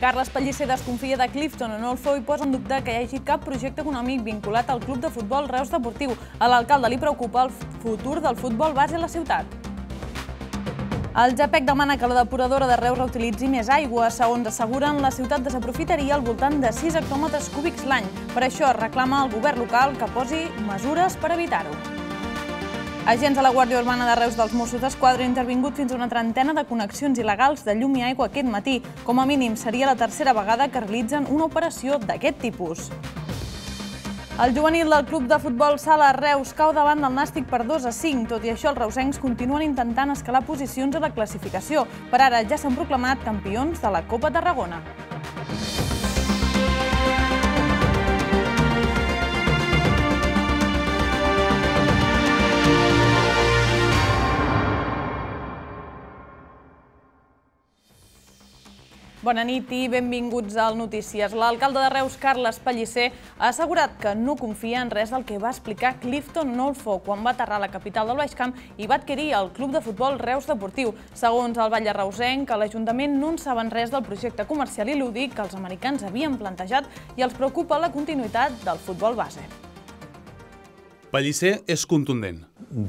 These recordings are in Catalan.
Carles Pellicer desconfia de Clifton Onolfo i posa en dubte que hi hagi cap projecte econòmic vinculat al Club de Futbol Reus Deportiu. A l'alcalde li preocupa el futur del futbol base a la ciutat. El JAPEC demana que la depuradora de Reus reutilitzi més aigua. Segons asseguren, la ciutat desaprofitaria al voltant de 6 hectòmetres cúbics l'any. Per això reclama al govern local que posi mesures per evitar-ho. Agents de la Guàrdia Urbana de Reus dels Mossos d'Esquadra han intervingut fins a una trentena de connexions il·legals de llum i aigua aquest matí. Com a mínim, seria la tercera vegada que realitzen una operació d'aquest tipus. El juvenil del club de futbol Sala Reus cau davant del Nàstic per 2 a 5. Tot i això, els reusencs continuen intentant escalar posicions a la classificació. Per ara ja s'han proclamat campions de la Copa Tarragona. Bona nit i benvinguts al Notícies. L'alcalde de Reus, Carles Pellicer, ha assegurat que no confia en res del que va explicar Clifton Nolfo quan va aterrar a la capital del Baix Camp i va adquirir el club de futbol Reus Deportiu. Segons el Valle Reusenc, que l'Ajuntament no en saben res del projecte comercial i lúdic que els americans havien plantejat i els preocupa la continuïtat del futbol base. Pellicer és contundent.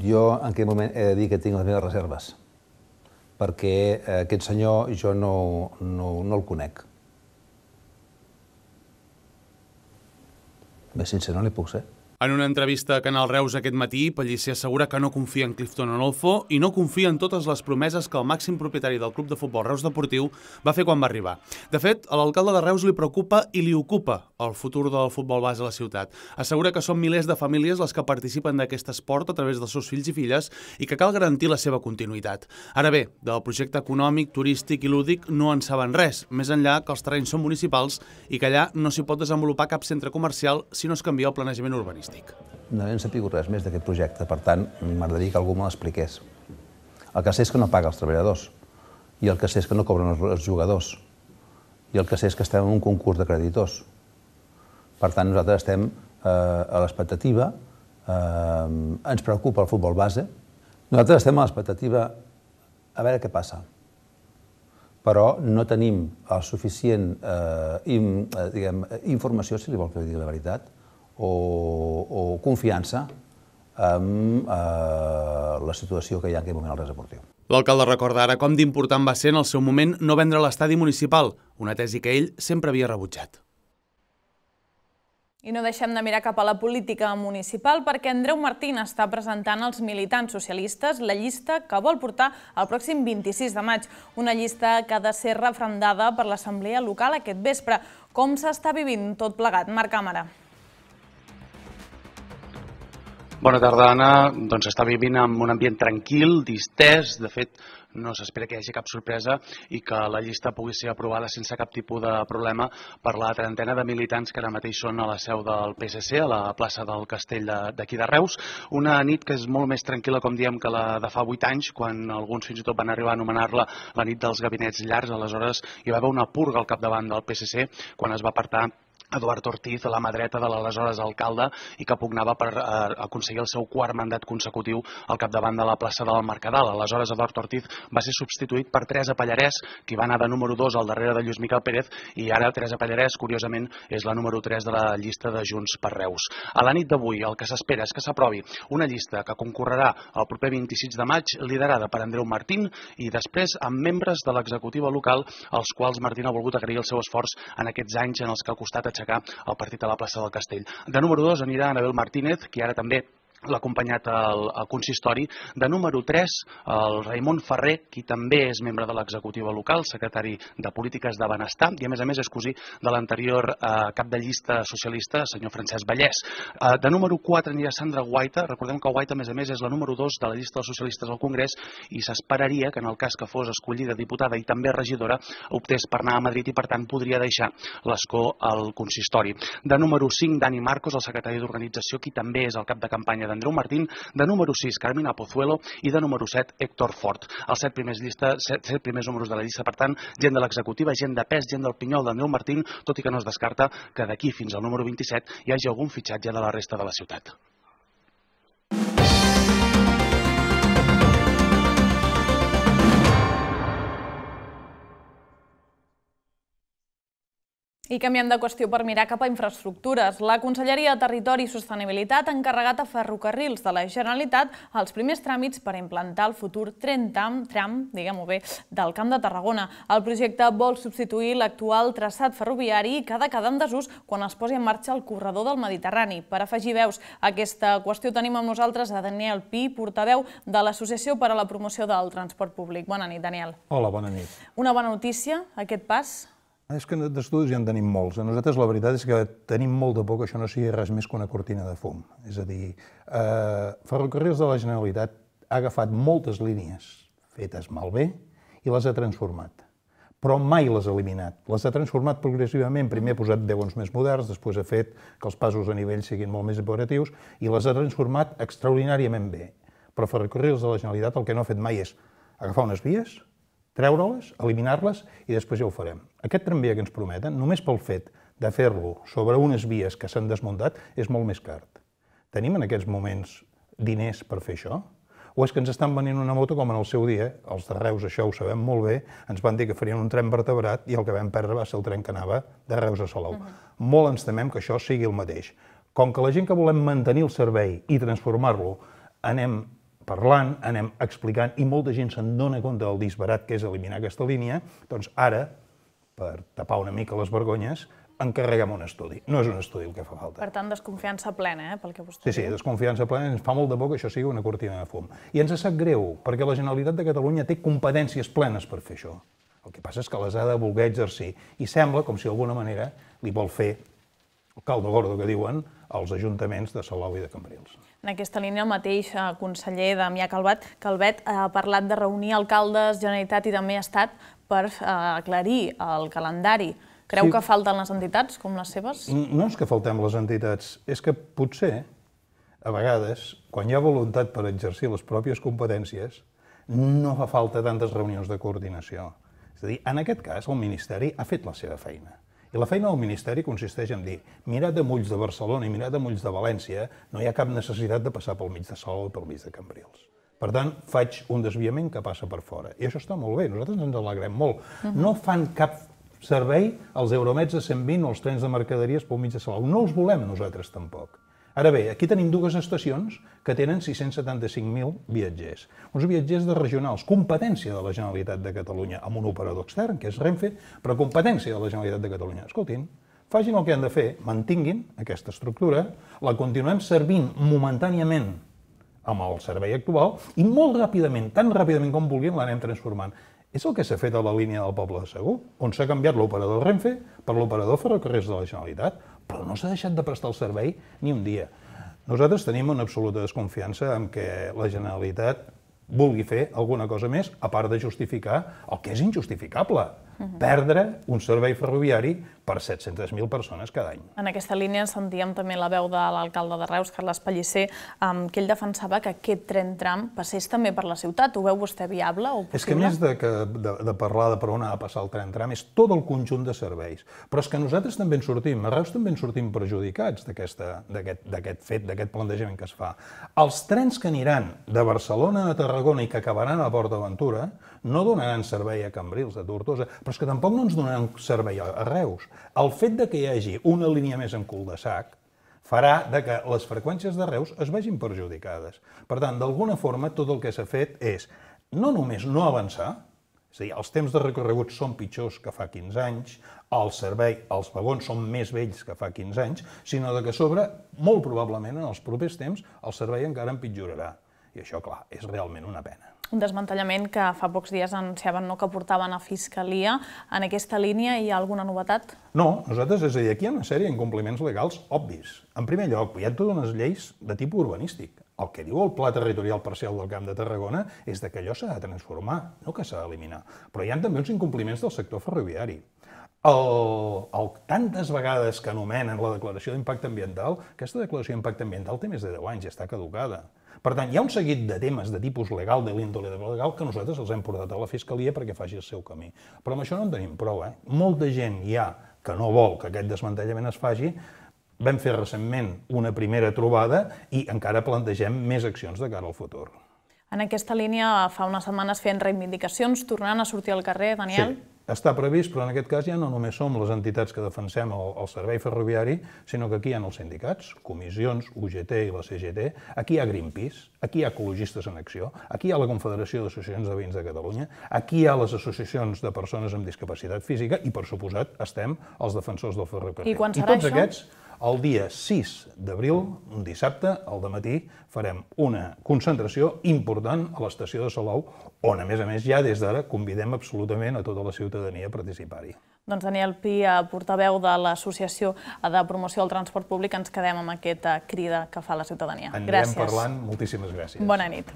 Jo en aquell moment he de dir que tinc les meves reserves perquè eh, aquest senyor jo no, no, no el conec. Més sincer no li puc ser. En una entrevista a Canal Reus aquest matí, Pellicer assegura que no confia en Clifton Onolfo i no confia en totes les promeses que el màxim propietari del club de futbol Reus Deportiu va fer quan va arribar. De fet, a l'alcalde de Reus li preocupa i li ocupa el futur del futbol base a la ciutat. Assegura que són milers de famílies les que participen d'aquest esport a través dels seus fills i filles i que cal garantir la seva continuïtat. Ara bé, del projecte econòmic, turístic i lúdic no en saben res, més enllà que els terrenys són municipals i que allà no s'hi pot desenvolupar cap centre comercial si no es canvia el planejament urbanístic urbanístic. No hem sabut res més d'aquest projecte, per tant, m'agradaria que algú me l'expliqués. El que sé és que no paga els treballadors, i el que sé és que no cobren els jugadors, i el que sé és que estem en un concurs de creditors. Per tant, nosaltres estem eh, a l'expectativa, eh, ens preocupa el futbol base, nosaltres estem a l'expectativa a veure què passa però no tenim el suficient eh, in, eh, diguem, informació, si li vol que digui la veritat, o, o confiança amb eh, la situació que hi ha en aquell moment al res esportiu. L'alcalde recorda ara com d'important va ser en el seu moment no vendre l'estadi municipal, una tesi que ell sempre havia rebutjat. I no deixem de mirar cap a la política municipal perquè Andreu Martín està presentant als militants socialistes la llista que vol portar el pròxim 26 de maig. Una llista que ha de ser refrendada per l'Assemblea local aquest vespre. Com s'està vivint tot plegat? Marc Càmera. Bona tarda, Anna. Doncs està vivint en un ambient tranquil, distès. De fet, no s'espera que hi hagi cap sorpresa i que la llista pugui ser aprovada sense cap tipus de problema per la trentena de militants que ara mateix són a la seu del PSC, a la plaça del Castell d'aquí de, Reus. Una nit que és molt més tranquil·la, com diem, que la de fa vuit anys, quan alguns fins i tot van arribar a anomenar-la la nit dels gabinets llargs. Aleshores, hi va haver una purga al capdavant del PSC quan es va apartar Eduard Ortiz, la mà dreta de l'aleshores alcalde i que pugnava per eh, aconseguir el seu quart mandat consecutiu al capdavant de la plaça del Mercadal. Aleshores, Eduard Ortiz va ser substituït per Teresa Pallarès, qui va anar de número 2 al darrere de Lluís Miquel Pérez, i ara Teresa Pallarès, curiosament, és la número 3 de la llista de Junts per Reus. A la nit d'avui, el que s'espera és que s'aprovi una llista que concorrerà el proper 26 de maig, liderada per Andreu Martín, i després amb membres de l'executiva local, als quals Martín ha volgut agrair el seu esforç en aquests anys en els que ha costat aixecar el partit a la plaça del Castell. De número 2 anirà Anabel Martínez, qui ara també l'ha acompanyat al, consistori. De número 3, el Raimon Ferrer, qui també és membre de l'executiva local, secretari de Polítiques de Benestar, i a més a més és cosí de l'anterior eh, cap de llista socialista, senyor Francesc Vallès. Eh, de número 4 anirà Sandra Guaita, recordem que Guaita a més a més és la número 2 de la llista dels socialistes al Congrés i s'esperaria que en el cas que fos escollida diputada i també regidora optés per anar a Madrid i per tant podria deixar l'escó al consistori. De número 5, Dani Marcos, el secretari d'organització, qui també és el cap de campanya d'Andreu Martín, de número 6 Carmina Pozuelo i de número 7 Héctor Fort. Els set primers, llista, set, set primers números de la llista, per tant, gent de l'executiva, gent de pes, gent del Pinyol d'Andreu Martín, tot i que no es descarta que d'aquí fins al número 27 hi hagi algun fitxatge de la resta de la ciutat. I canviant de qüestió per mirar cap a infraestructures. La Conselleria de Territori i Sostenibilitat ha encarregat a Ferrocarrils de la Generalitat els primers tràmits per implantar el futur tren tram, tram diguem-ho bé, del Camp de Tarragona. El projecte vol substituir l'actual traçat ferroviari ha de quedar en desús quan es posi en marxa el corredor del Mediterrani. Per afegir veus a aquesta qüestió tenim amb nosaltres a Daniel Pi, portaveu de l'Associació per a la Promoció del Transport Públic. Bona nit, Daniel. Hola, bona nit. Una bona notícia, aquest pas? És que d'estudis ja en tenim molts. A nosaltres la veritat és que tenim molt de por que això no sigui res més que una cortina de fum. És a dir, eh, Ferrocarrils de la Generalitat ha agafat moltes línies fetes malbé i les ha transformat. Però mai les ha eliminat. Les ha transformat progressivament. Primer ha posat vagons més moderns, després ha fet que els passos a nivell siguin molt més operatius i les ha transformat extraordinàriament bé. Però Ferrocarrils de la Generalitat el que no ha fet mai és agafar unes vies, treure-les, eliminar-les i després ja ho farem. Aquest tramvia que ens prometen, només pel fet de fer-lo sobre unes vies que s'han desmuntat, és molt més car. Tenim en aquests moments diners per fer això? O és que ens estan venint una moto com en el seu dia, els de Reus, això ho sabem molt bé, ens van dir que farien un tren vertebrat i el que vam perdre va ser el tren que anava de Reus a Salou. Uh -huh. Molt ens temem que això sigui el mateix. Com que la gent que volem mantenir el servei i transformar-lo, anem parlant, anem explicant, i molta gent se'n dona compte del disbarat que és eliminar aquesta línia, doncs ara, per tapar una mica les vergonyes, encarreguem un estudi. No és un estudi el que fa falta. Per tant, desconfiança plena, eh, pel que vostè Sí, sí, desconfiança plena. Ens fa molt de por que això sigui una cortina de fum. I ens sap greu, perquè la Generalitat de Catalunya té competències plenes per fer això. El que passa és que les ha de voler exercir. I sembla com si d'alguna manera li vol fer el caldo gordo que diuen als ajuntaments de Salou i de Cambrils. En aquesta línia, el mateix eh, conseller Damià Calvet, Calvet ha parlat de reunir alcaldes, Generalitat i també Estat per eh, aclarir el calendari. Creu sí. que falten les entitats com les seves? No és que faltem les entitats, és que potser, a vegades, quan hi ha voluntat per exercir les pròpies competències, no fa falta tantes reunions de coordinació. És a dir, en aquest cas, el Ministeri ha fet la seva feina. I la feina del Ministeri consisteix en dir, mirat de Mulls de Barcelona i mirat de Mulls de València, no hi ha cap necessitat de passar pel mig de Sol o pel mig de Cambrils. Per tant, faig un desviament que passa per fora. I això està molt bé, nosaltres ens alegrem molt. Uh -huh. No fan cap servei als euromets de 120 o els trens de mercaderies pel mig de Salou. No els volem nosaltres tampoc. Ara bé, aquí tenim dues estacions que tenen 675.000 viatgers. Uns viatgers de regionals, competència de la Generalitat de Catalunya, amb un operador extern, que és Renfe, però competència de la Generalitat de Catalunya. Escoltin, facin el que han de fer, mantinguin aquesta estructura, la continuem servint momentàniament amb el servei actual i molt ràpidament, tan ràpidament com vulguin, l'anem transformant. És el que s'ha fet a la línia del Poble de Segur, on s'ha canviat l'operador Renfe per l'operador Ferrocarrils de la Generalitat, però no s'ha deixat de prestar el servei ni un dia. Nosaltres tenim una absoluta desconfiança en que la Generalitat vulgui fer alguna cosa més, a part de justificar el que és injustificable, -huh. perdre un servei ferroviari per 700.000 persones cada any. En aquesta línia sentíem també la veu de l'alcalde de Reus, Carles Pellicer, um, que ell defensava que aquest tren tram passés també per la ciutat. Ho veu vostè viable o possible? És que més de, que, de, de parlar de per on ha de passar el tren tram és tot el conjunt de serveis. Però és que nosaltres també en sortim, a Reus també en sortim perjudicats d'aquest fet, d'aquest plantejament que es fa. Els trens que aniran de Barcelona a Tarragona i que acabaran a Port Aventura no donaran servei a Cambrils, a Tortosa, però és que tampoc no ens donaran servei a Reus. El fet de que hi hagi una línia més en cul de sac farà de que les freqüències de Reus es vegin perjudicades. Per tant, d'alguna forma, tot el que s'ha fet és no només no avançar, és a dir, els temps de recorregut són pitjors que fa 15 anys, el servei, els vagons són més vells que fa 15 anys, sinó de que sobre, molt probablement, en els propers temps, el servei encara empitjorarà. I això, clar, és realment una pena un desmantellament que fa pocs dies anunciaven no, que portaven a Fiscalia. En aquesta línia hi ha alguna novetat? No, nosaltres, és a dir, aquí hi ha una sèrie d'incompliments legals obvis. En primer lloc, hi ha totes unes lleis de tipus urbanístic. El que diu el Pla Territorial Parcial del Camp de Tarragona és que allò s'ha de transformar, no que s'ha d'eliminar. Però hi ha també uns incompliments del sector ferroviari. El, el, tantes vegades que anomenen la declaració d'impacte ambiental, aquesta declaració d'impacte ambiental té més de 10 anys i està caducada. Per tant, hi ha un seguit de temes de tipus legal, de l'índole legal, que nosaltres els hem portat a la Fiscalia perquè faci el seu camí. Però amb això no en tenim prou. Eh? Molta gent hi ha que no vol que aquest desmantellament es faci, vam fer recentment una primera trobada i encara plantegem més accions de cara al futur. En aquesta línia, fa unes setmanes feien reivindicacions, tornant a sortir al carrer, Daniel? Sí. Està previst, però en aquest cas ja no només som les entitats que defensem el, el servei ferroviari, sinó que aquí hi ha els sindicats, comissions, UGT i la CGT, aquí hi ha Greenpeace, aquí hi ha Ecologistes en Acció, aquí hi ha la Confederació d'Associacions de Veïns de Catalunya, aquí hi ha les associacions de persones amb discapacitat física i, per suposat, estem els defensors del ferrocarril. I quan serà I tots això? aquests el dia 6 d'abril, un dissabte, al matí, farem una concentració important a l'estació de Salou, on, a més a més, ja des d'ara convidem absolutament a tota la ciutadania a participar-hi. Doncs Daniel Pi, eh, portaveu de l'Associació de Promoció del Transport Públic, ens quedem amb aquesta crida que fa la ciutadania. Anirem Gràcies. parlant. Moltíssimes gràcies. Bona nit.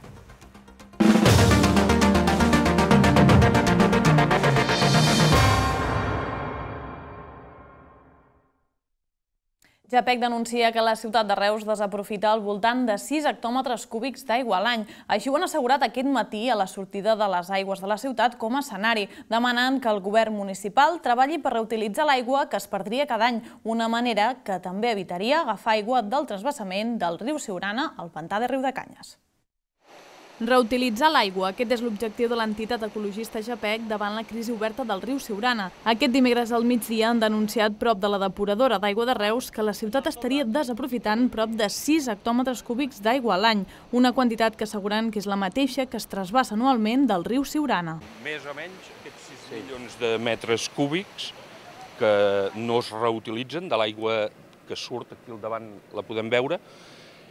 JAPEC denuncia que la ciutat de Reus desaprofita al voltant de 6 hectòmetres cúbics d'aigua a l'any. Així ho han assegurat aquest matí a la sortida de les aigües de la ciutat com a escenari, demanant que el govern municipal treballi per reutilitzar l'aigua que es perdria cada any, una manera que també evitaria agafar aigua del transbassament del riu Siurana al pantà de Riu de Canyes. Reutilitzar l'aigua, aquest és l'objectiu de l'entitat ecologista JAPEC davant la crisi oberta del riu Siurana. Aquest dimecres al migdia han denunciat prop de la depuradora d'aigua de Reus que la ciutat estaria desaprofitant prop de 6 hectòmetres cúbics d'aigua a l'any, una quantitat que asseguren que és la mateixa que es trasbassa anualment del riu Siurana. Més o menys aquests 6 milions de metres cúbics que no es reutilitzen, de l'aigua que surt aquí al davant la podem veure,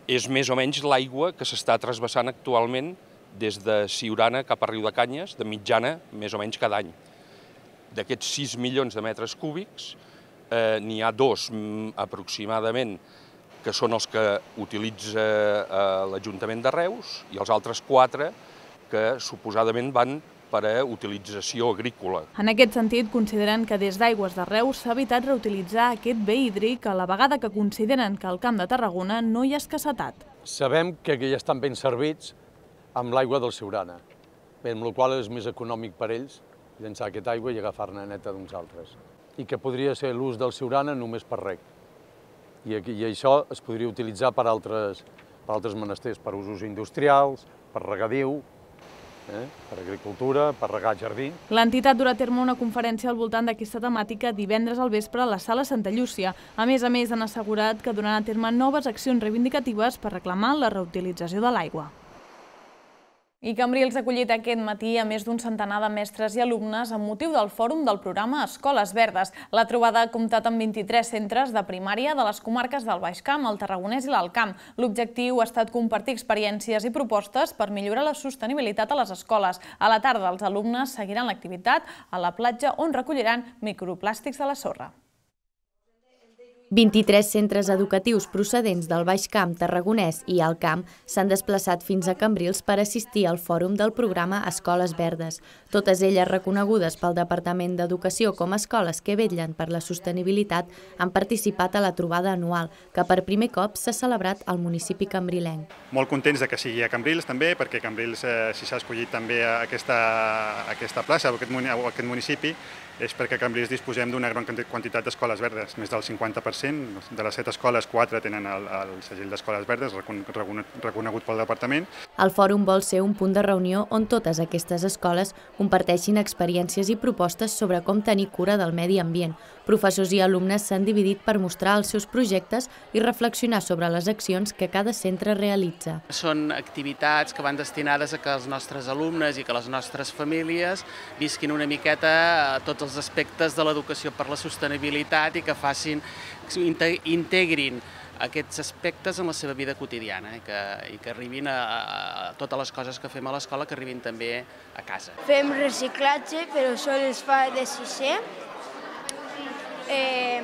és més o menys l'aigua que s'està trasbassant actualment des de Siurana cap a Riu de Canyes, de mitjana, més o menys cada any. D'aquests 6 milions de metres cúbics, eh, n'hi ha dos mm, aproximadament que són els que utilitza eh, l'Ajuntament de Reus i els altres quatre que suposadament van per a utilització agrícola. En aquest sentit, consideren que des d'Aigües de Reus s'ha evitat reutilitzar aquest bé hídric a la vegada que consideren que al Camp de Tarragona no hi ha escassetat. Sabem que ja estan ben servits amb l'aigua del Siurana, amb la qual és més econòmic per ells llençar aquesta aigua i agafar-ne neta d'uns altres. I que podria ser l'ús del Siurana només per rec. I, I això es podria utilitzar per altres, per altres menesters, per usos industrials, per regadiu, eh? per agricultura, per regar jardí. L'entitat durà a terme una conferència al voltant d'aquesta temàtica divendres al vespre a la Sala Santa Llúcia. A més a més, han assegurat que duran a terme noves accions reivindicatives per reclamar la reutilització de l'aigua. I Cambrils ha acollit aquest matí a més d'un centenar de mestres i alumnes amb motiu del fòrum del programa Escoles Verdes. La trobada ha comptat amb 23 centres de primària de les comarques del Baix Camp, el Tarragonès i l'Alt Camp. L'objectiu ha estat compartir experiències i propostes per millorar la sostenibilitat a les escoles. A la tarda, els alumnes seguiran l'activitat a la platja on recolliran microplàstics de la sorra. 23 centres educatius procedents del Baix Camp, Tarragonès i Alt Camp s'han desplaçat fins a Cambrils per assistir al fòrum del programa Escoles Verdes, totes elles reconegudes pel Departament d'Educació com a escoles que vetllen per la sostenibilitat han participat a la trobada anual, que per primer cop s'ha celebrat al municipi cambrilenc. Molt contents de que sigui a Cambrils també, perquè Cambrils, eh, s'ha escollit també aquesta, aquesta plaça o aquest municipi, és perquè a Cambrils disposem d'una gran quantitat d'escoles verdes, més del 50%, de les set escoles, quatre tenen el, el segell d'escoles verdes reconegut pel departament. El fòrum vol ser un punt de reunió on totes aquestes escoles comparteixin experiències i propostes sobre com tenir cura del medi ambient. Professors i alumnes s'han dividit per mostrar els seus projectes i reflexionar sobre les accions que cada centre realitza. Són activitats que van destinades a que els nostres alumnes i que les nostres famílies visquin una miqueta a tots els aspectes de l'educació per la sostenibilitat i que facin, integrin aquests aspectes en la seva vida quotidiana i que, i que arribin a, a totes les coses que fem a l'escola, que arribin també a casa. Fem reciclatge, però sols fa de sisè. Eh,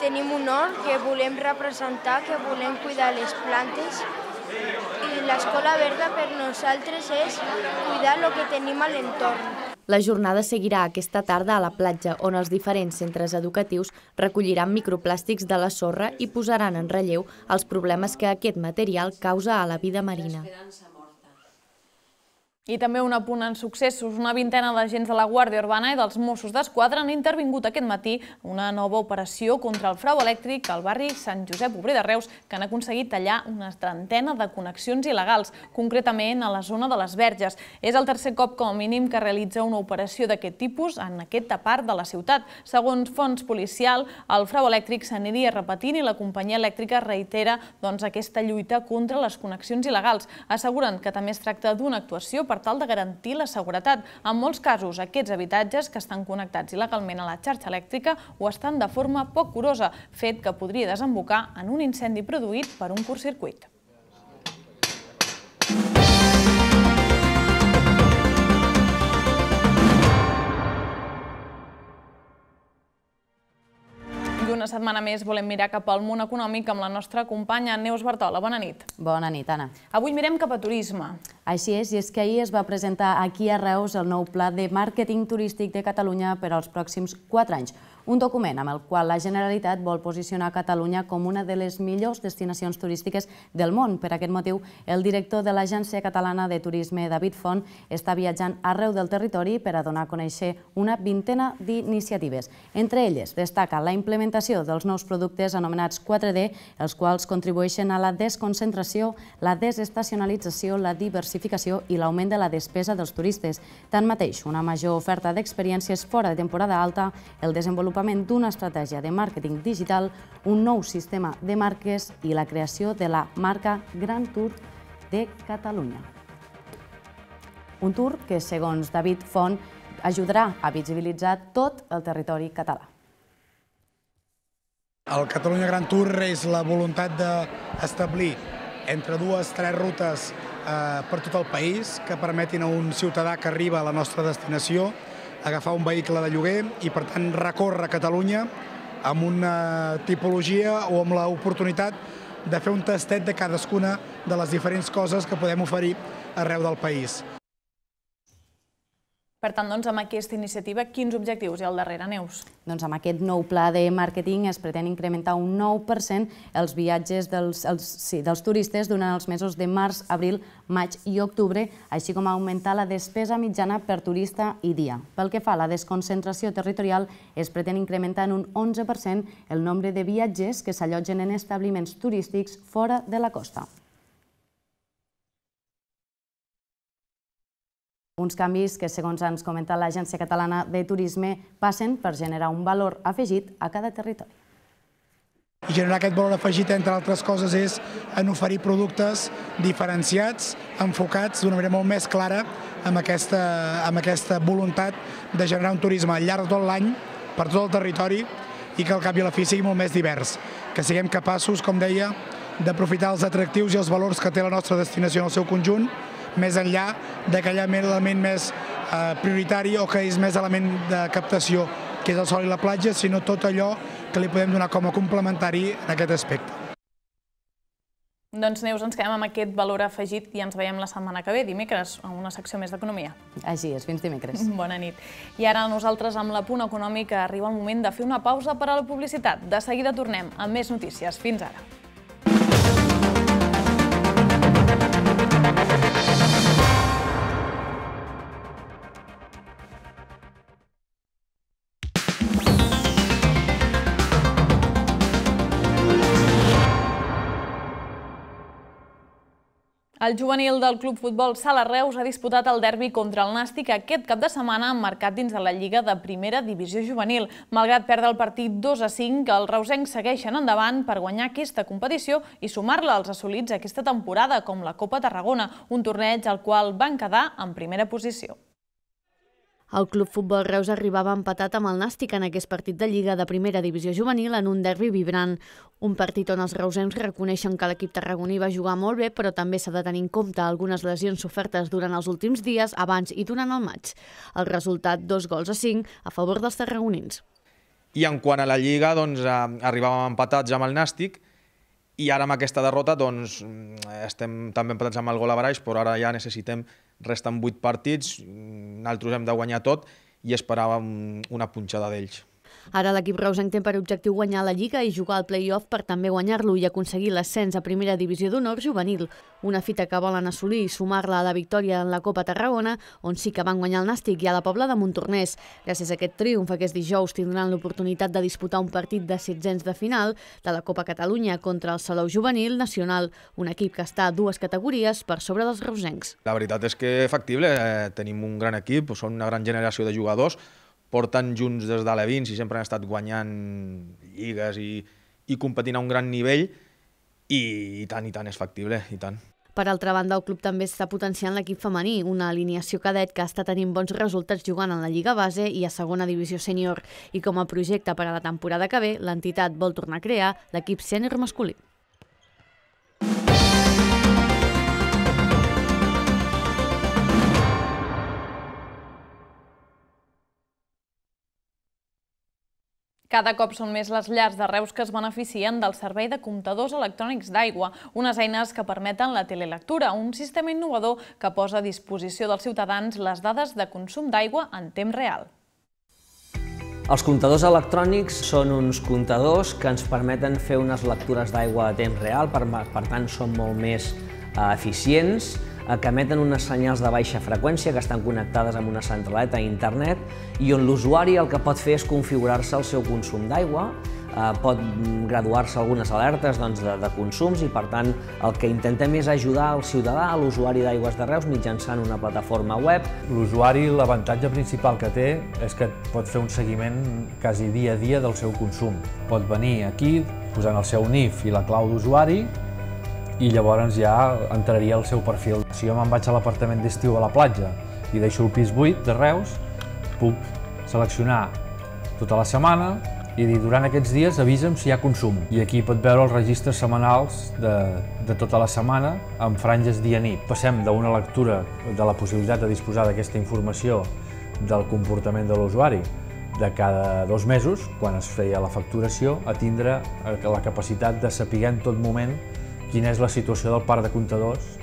tenim un hort que volem representar, que volem cuidar les plantes i l'escola verda per nosaltres és cuidar el que tenim a l'entorn. La jornada seguirà aquesta tarda a la platja, on els diferents centres educatius recolliran microplàstics de la sorra i posaran en relleu els problemes que aquest material causa a la vida marina. I també un apunt en successos. Una vintena d'agents de la Guàrdia Urbana i dels Mossos d'Esquadra han intervingut aquest matí una nova operació contra el frau elèctric al barri Sant Josep Obrer de Reus, que han aconseguit tallar una trentena de connexions il·legals, concretament a la zona de les Verges. És el tercer cop, com a mínim, que realitza una operació d'aquest tipus en aquesta part de la ciutat. Segons fons policial, el frau elèctric s'aniria repetint i la companyia elèctrica reitera doncs, aquesta lluita contra les connexions il·legals. Asseguren que també es tracta d'una actuació per per tal de garantir la seguretat. En molts casos, aquests habitatges que estan connectats il·legalment a la xarxa elèctrica ho estan de forma poc curosa, fet que podria desembocar en un incendi produït per un curtcircuit. Una setmana més volem mirar cap al món econòmic amb la nostra companya Neus Bartola. Bona nit. Bona nit, Anna. Avui mirem cap a turisme. Així és, i és que ahir es va presentar aquí a Reus el nou pla de màrqueting turístic de Catalunya per als pròxims quatre anys un document amb el qual la Generalitat vol posicionar Catalunya com una de les millors destinacions turístiques del món. Per aquest motiu, el director de l'Agència Catalana de Turisme, David Font, està viatjant arreu del territori per a donar a conèixer una vintena d'iniciatives. Entre elles, destaca la implementació dels nous productes anomenats 4D, els quals contribueixen a la desconcentració, la desestacionalització, la diversificació i l'augment de la despesa dels turistes. Tanmateix, una major oferta d'experiències fora de temporada alta, el desenvolupament desenvolupament d'una estratègia de màrqueting digital, un nou sistema de marques i la creació de la marca Gran Tour de Catalunya. Un tour que, segons David Font, ajudarà a visibilitzar tot el territori català. El Catalunya Gran Tour és la voluntat d'establir entre dues, tres rutes eh, per tot el país que permetin a un ciutadà que arriba a la nostra destinació agafar un vehicle de lloguer i, per tant, recórrer Catalunya amb una tipologia o amb l'oportunitat de fer un tastet de cadascuna de les diferents coses que podem oferir arreu del país. Per tant, doncs, amb aquesta iniciativa, quins objectius hi ha al darrere, Neus? Doncs amb aquest nou pla de màrqueting es pretén incrementar un 9% els viatges dels, els, sí, dels turistes durant els mesos de març, abril, maig i octubre, així com augmentar la despesa mitjana per turista i dia. Pel que fa a la desconcentració territorial, es pretén incrementar en un 11% el nombre de viatgers que s'allotgen en establiments turístics fora de la costa. Uns canvis que, segons ens comenta l'Agència Catalana de Turisme, passen per generar un valor afegit a cada territori. I generar aquest valor afegit, entre altres coses, és en oferir productes diferenciats, enfocats d'una manera molt més clara amb aquesta, amb aquesta voluntat de generar un turisme al llarg de tot l'any per tot el territori i que al cap i a la fi sigui molt més divers. Que siguem capaços, com deia, d'aprofitar els atractius i els valors que té la nostra destinació en el seu conjunt més enllà d'aquell element més eh, prioritari o que és més element de captació, que és el sol i la platja, sinó tot allò que li podem donar com a complementari en aquest aspecte. Doncs Neus, ens quedem amb aquest valor afegit i ens veiem la setmana que ve, dimecres, en una secció més d'economia. Així és, fins dimecres. Bona nit. I ara nosaltres amb la punt econòmic arriba el moment de fer una pausa per a la publicitat. De seguida tornem amb més notícies. Fins ara. El juvenil del Club Futbol Sala Reus ha disputat el derbi contra el Nàstic aquest cap de setmana emmarcat dins de la Lliga de Primera Divisió Juvenil. Malgrat perdre el partit 2 a 5, els reusencs segueixen endavant per guanyar aquesta competició i sumar-la als assolits aquesta temporada, com la Copa Tarragona, un torneig al qual van quedar en primera posició. El Club Futbol Reus arribava empatat amb el Nàstic en aquest partit de Lliga de Primera Divisió Juvenil en un derbi vibrant. Un partit on els reusencs reconeixen que l'equip tarragoní va jugar molt bé, però també s'ha de tenir en compte algunes lesions sofertes durant els últims dies, abans i durant el maig. El resultat, dos gols a cinc a favor dels tarragonins. I en quant a la Lliga, doncs, eh, arribàvem empatats amb el Nàstic, i ara amb aquesta derrota doncs, estem també empatats amb el gol a Baraix, però ara ja necessitem resten 8 partits, nosaltres hem de guanyar tot i esperàvem una punxada d'ells. Ara l'equip reusenc té per objectiu guanyar la Lliga i jugar al play-off per també guanyar-lo i aconseguir l'ascens a primera divisió d'honor juvenil, una fita que volen assolir i sumar-la a la victòria en la Copa Tarragona, on sí que van guanyar el Nàstic i a la Pobla de Montornès. Gràcies a aquest triomf, aquest dijous tindran l'oportunitat de disputar un partit de setzents de final de la Copa Catalunya contra el Salou Juvenil Nacional, un equip que està a dues categories per sobre dels reusencs. La veritat és que factible, eh, tenim un gran equip, són una gran generació de jugadors, porten junts des de l'E20 i sempre han estat guanyant lligues i, i competint a un gran nivell i, i tant, i tant, és factible, i tant. Per altra banda, el club també està potenciant l'equip femení, una alineació cadet que està tenint bons resultats jugant en la Lliga Base i a segona divisió sènior. I com a projecte per a la temporada que ve, l'entitat vol tornar a crear l'equip sènior masculí. Cada cop són més les llars de Reus que es beneficien del servei de comptadors electrònics d'aigua, unes eines que permeten la telelectura, un sistema innovador que posa a disposició dels ciutadans les dades de consum d'aigua en temps real. Els comptadors electrònics són uns comptadors que ens permeten fer unes lectures d'aigua a temps real, per, per tant són molt més eh, eficients, que emeten unes senyals de baixa freqüència que estan connectades amb una centraleta a internet i on l'usuari el que pot fer és configurar-se el seu consum d'aigua, eh, pot graduar-se algunes alertes doncs, de, de consums i per tant el que intentem és ajudar el ciutadà, l'usuari d'aigües de Reus mitjançant una plataforma web. L'usuari l'avantatge principal que té és que pot fer un seguiment quasi dia a dia del seu consum. Pot venir aquí posant el seu NIF i la clau d'usuari i llavors ja entraria el seu perfil. Si jo me'n vaig a l'apartament d'estiu a la platja i deixo el pis buit de Reus, puc seleccionar tota la setmana i dir durant aquests dies avisa'm si hi ha consum. I aquí pot veure els registres setmanals de, de tota la setmana amb franges dia-nit. Passem d'una lectura de la possibilitat de disposar d'aquesta informació del comportament de l'usuari de cada dos mesos, quan es feia la facturació, a tindre la capacitat de saber en tot moment quina és la situació del parc de comptadors,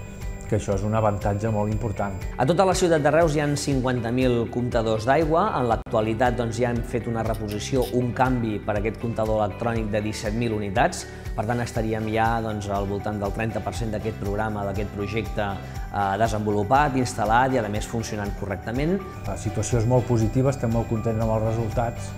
que això és un avantatge molt important. A tota la ciutat de Reus hi ha 50.000 comptadors d'aigua. En l'actualitat doncs, ja han fet una reposició, un canvi per a aquest comptador electrònic de 17.000 unitats. Per tant, estaríem ja doncs, al voltant del 30% d'aquest programa, d'aquest projecte eh, desenvolupat, instal·lat i, a més, funcionant correctament. La situació és molt positiva, estem molt contents amb els resultats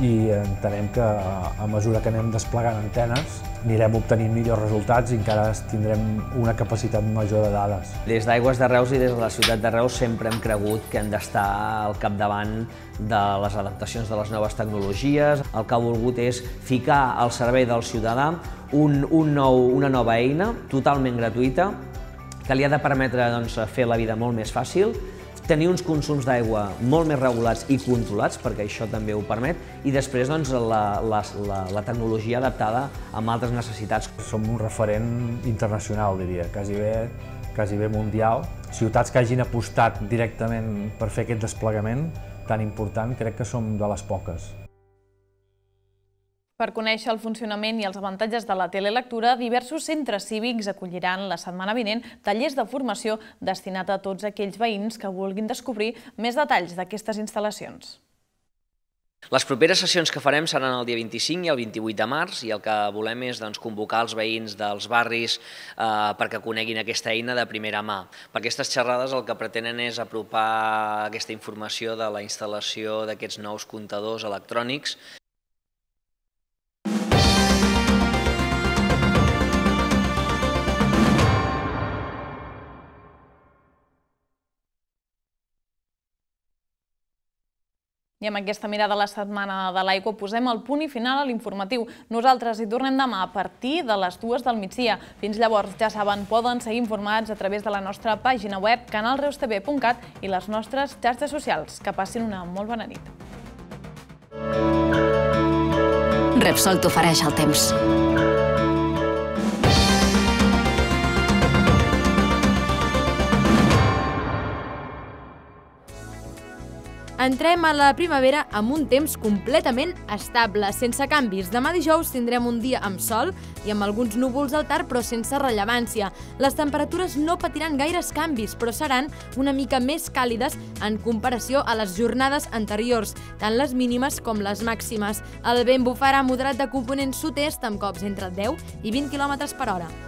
i entenem que a mesura que anem desplegant antenes anirem obtenint millors resultats i encara tindrem una capacitat major de dades. Des d'Aigües de Reus i des de la ciutat de Reus sempre hem cregut que hem d'estar al capdavant de les adaptacions de les noves tecnologies. El que ha volgut és ficar al servei del ciutadà un, un nou, una nova eina totalment gratuïta que li ha de permetre doncs, fer la vida molt més fàcil tenir uns consums d'aigua molt més regulats i controlats, perquè això també ho permet, i després doncs, la, la, la, la tecnologia adaptada amb altres necessitats. Som un referent internacional, diria, quasi bé, quasi bé mundial. Ciutats que hagin apostat directament per fer aquest desplegament tan important, crec que som de les poques. Per conèixer el funcionament i els avantatges de la telelectura, diversos centres cívics acolliran la setmana vinent tallers de formació destinat a tots aquells veïns que vulguin descobrir més detalls d'aquestes instal·lacions. Les properes sessions que farem seran el dia 25 i el 28 de març i el que volem és doncs, convocar els veïns dels barris eh, perquè coneguin aquesta eina de primera mà. Per aquestes xerrades el que pretenen és apropar aquesta informació de la instal·lació d'aquests nous comptadors electrònics I amb aquesta mirada a la setmana de l'aigua posem el punt i final a l'informatiu. Nosaltres hi tornem demà a partir de les dues del migdia. Fins llavors, ja saben, poden seguir informats a través de la nostra pàgina web canalreustv.cat i les nostres xarxes socials. Que passin una molt bona nit. Repsol t'ofereix el temps. Entrem a la primavera amb un temps completament estable, sense canvis. Demà dijous tindrem un dia amb sol i amb alguns núvols al tard, però sense rellevància. Les temperatures no patiran gaires canvis, però seran una mica més càlides en comparació a les jornades anteriors, tant les mínimes com les màximes. El vent bufarà moderat de component sud-est amb cops entre 10 i 20 km per hora.